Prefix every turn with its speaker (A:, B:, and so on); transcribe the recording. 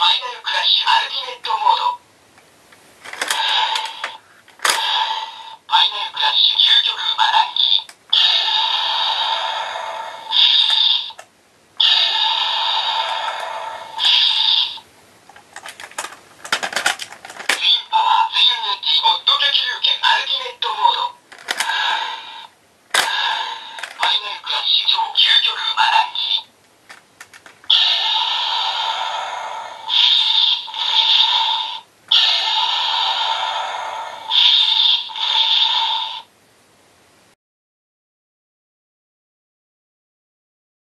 A: ファイナルクラッシュアルティメットモード